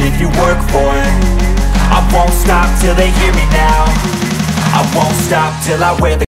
it if you work for it. I won't stop till they hear me now. I won't stop till I wear the